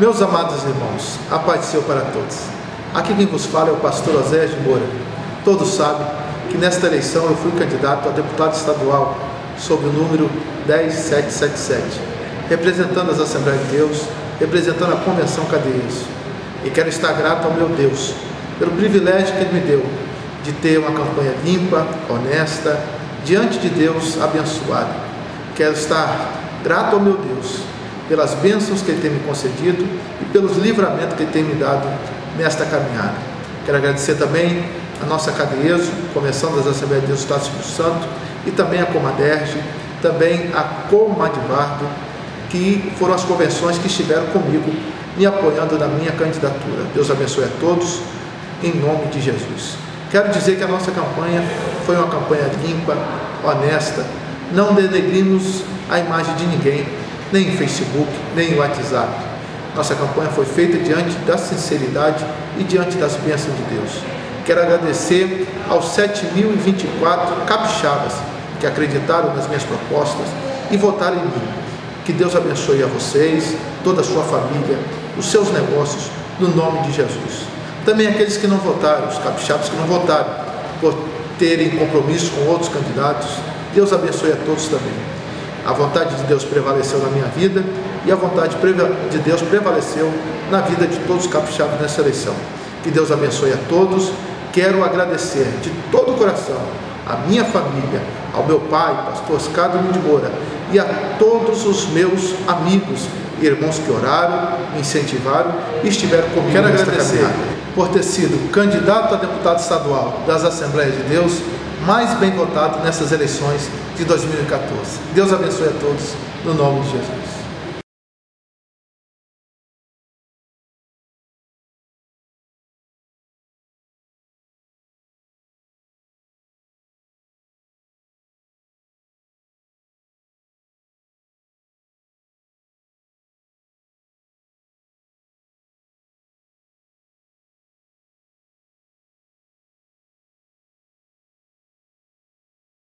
Meus amados irmãos, a paz do Senhor para todos. Aqui quem vos fala é o pastor Osés de Moura. Todos sabem que nesta eleição eu fui candidato a deputado estadual sob o número 10777, representando as Assembleias de Deus, representando a Convenção Cadeias. E quero estar grato ao meu Deus pelo privilégio que Ele me deu de ter uma campanha limpa, honesta, diante de Deus abençoada. Quero estar grato ao meu Deus pelas bênçãos que Ele tem me concedido e pelos livramentos que Ele tem me dado nesta caminhada. Quero agradecer também a nossa Cadeeso, Convenção das Assembleias de Deus do Estado do Espírito Santo, e também a Comaderge, também a Comadvardo, que foram as convenções que estiveram comigo, me apoiando na minha candidatura. Deus abençoe a todos, em nome de Jesus. Quero dizer que a nossa campanha foi uma campanha limpa, honesta, não denegrimos a imagem de ninguém, nem em Facebook, nem em WhatsApp. Nossa campanha foi feita diante da sinceridade e diante das bênçãos de Deus. Quero agradecer aos 7.024 capixabas que acreditaram nas minhas propostas e votaram em mim. Que Deus abençoe a vocês, toda a sua família, os seus negócios, no nome de Jesus. Também aqueles que não votaram, os capixabas que não votaram, por terem compromisso com outros candidatos. Deus abençoe a todos também. A vontade de Deus prevaleceu na minha vida e a vontade de Deus prevaleceu na vida de todos os capixabas nessa eleição. Que Deus abençoe a todos. Quero agradecer de todo o coração à minha família, ao meu pai, pastor Oscado de Moura, e a todos os meus amigos e irmãos que oraram, me incentivaram e estiveram comigo Quero nesta agradecer caminhada. por ter sido candidato a deputado estadual das Assembleias de Deus, mais bem votado nessas eleições de 2014. Deus abençoe a todos, no nome de Jesus.